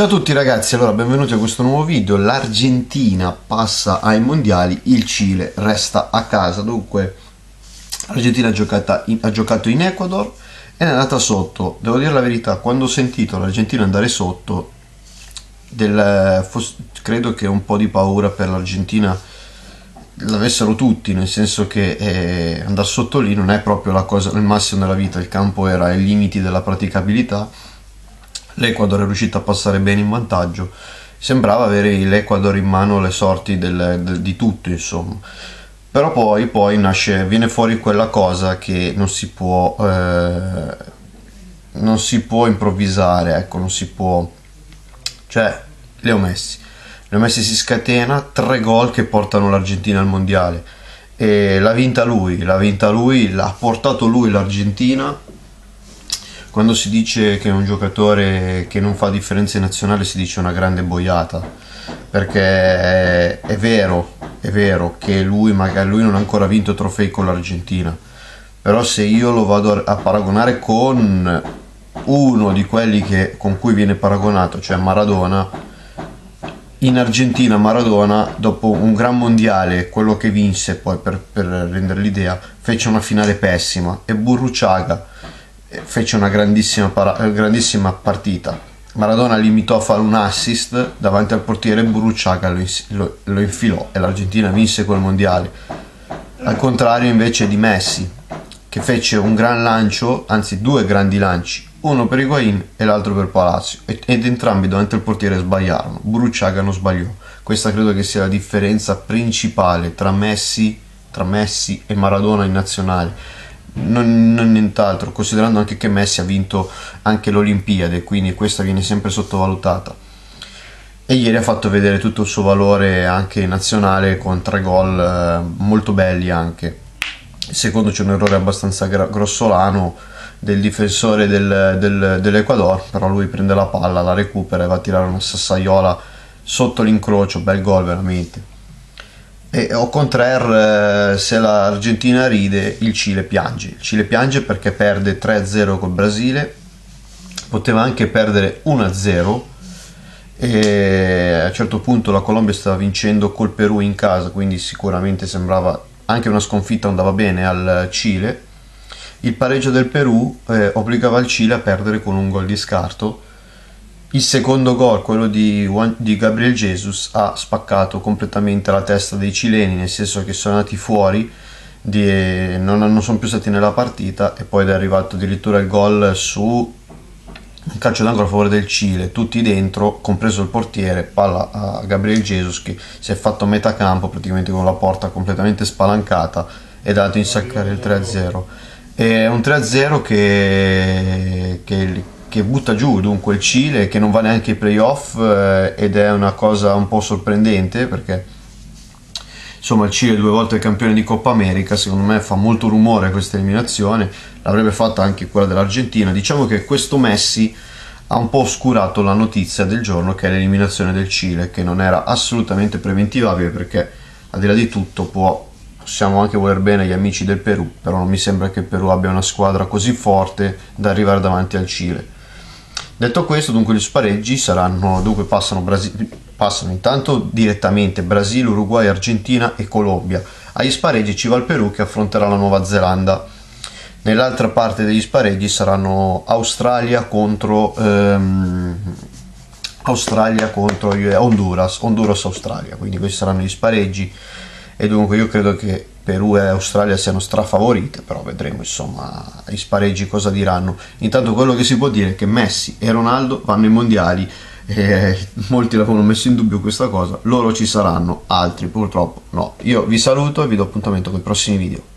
Ciao a tutti ragazzi, allora benvenuti a questo nuovo video. L'Argentina passa ai mondiali, il Cile resta a casa. Dunque, l'Argentina ha, ha giocato in Ecuador e è andata sotto. Devo dire la verità, quando ho sentito l'Argentina andare sotto, del, credo che un po' di paura per l'Argentina l'avessero tutti, nel senso che eh, andare sotto lì non è proprio la cosa, il massimo della vita, il campo era ai limiti della praticabilità l'Ecuador è riuscito a passare bene in vantaggio. Sembrava avere l'Ecuador in mano le sorti del, del, di tutto insomma. Però poi, poi nasce, viene fuori quella cosa che non si può eh, non si può improvvisare ecco non si può. Cioè Leo Messi. Leo Messi si scatena tre gol che portano l'Argentina al mondiale. E l'ha vinta lui l'ha vinta lui l'ha portato lui l'Argentina quando si dice che un giocatore che non fa differenze nazionali si dice una grande boiata. Perché è, è vero è vero che lui magari lui non ha ancora vinto trofei con l'Argentina. Però se io lo vado a paragonare con uno di quelli che, con cui viene paragonato cioè Maradona in Argentina Maradona dopo un gran mondiale quello che vinse poi per, per rendere l'idea fece una finale pessima. E Burruciaga fece una grandissima, para- eh, grandissima partita. Maradona limitò a fare un assist davanti al portiere Buruciaga lo, lo, lo infilò e l'Argentina vinse quel mondiale. Al contrario invece di Messi che fece un gran lancio, anzi due grandi lanci, uno per Higuain e l'altro per Palazzo ed entrambi davanti al portiere sbagliarono. Buruciaga non sbagliò. Questa credo che sia la differenza principale tra Messi, tra Messi e Maradona in nazionale non, non, nient'altro, considerando anche che Messi ha vinto anche l'Olimpiade, quindi questa viene sempre sottovalutata. E ieri ha fatto vedere tutto il suo valore anche nazionale con tre gol eh, molto belli anche. Secondo c'è un errore abbastanza grossolano del difensore del, del, dell'Equador, però lui prende la palla, la recupera e va a tirare una sassaiola sotto l'incrocio, bel gol veramente. E au contraire, eh, se l'Argentina ride, il Cile piange. Il Cile piange perché perde 3-0 col Brasile, poteva anche perdere 1-0 e a un certo punto la Colombia stava vincendo col Perù in casa, quindi sicuramente sembrava anche una sconfitta andava bene al Cile. Il pareggio del Perù eh, obbligava il Cile a perdere con un gol di scarto il secondo gol, quello di, di, Gabriel Jesus, ha spaccato completamente la testa dei cileni, nel senso che sono andati fuori, di, non, non sono più stati nella partita e poi è arrivato addirittura il gol su un calcio d'angolo a favore del Cile, tutti dentro, compreso il portiere, palla a Gabriel Jesus che si è fatto a metà campo praticamente con la porta completamente spalancata ed è andato a insaccare il 3-0. È un 3-0 che, che che butta giù dunque il Cile che non va neanche ai playoff eh, ed è una cosa un po' sorprendente perché insomma il Cile due volte campione di Coppa America secondo me fa molto rumore questa eliminazione l'avrebbe fatta anche quella dell'Argentina. Diciamo che questo Messi ha un po' oscurato la notizia del giorno che è l'eliminazione del Cile che non era assolutamente preventivabile perché al di là di tutto può possiamo anche voler bene agli amici del Perù però non mi sembra che il Perù abbia una squadra così forte da arrivare davanti al Cile Detto questo, dunque gli spareggi saranno, dunque passano, Brasi- passano intanto direttamente Brasile, Uruguay, Argentina e Colombia. Agli spareggi ci va il Perù che affronterà la Nuova Zelanda. Nell'altra parte degli spareggi saranno Australia contro, ehm, Australia contro Honduras, Honduras-Australia, quindi questi saranno gli spareggi e dunque io credo che Perù e Australia siano strafavorite, però vedremo insomma i spareggi cosa diranno. Intanto quello che si può dire è che Messi e Ronaldo vanno ai mondiali e molti l'avevano messo in dubbio questa cosa, loro ci saranno, altri purtroppo no. Io vi saluto e vi do appuntamento con i prossimi video.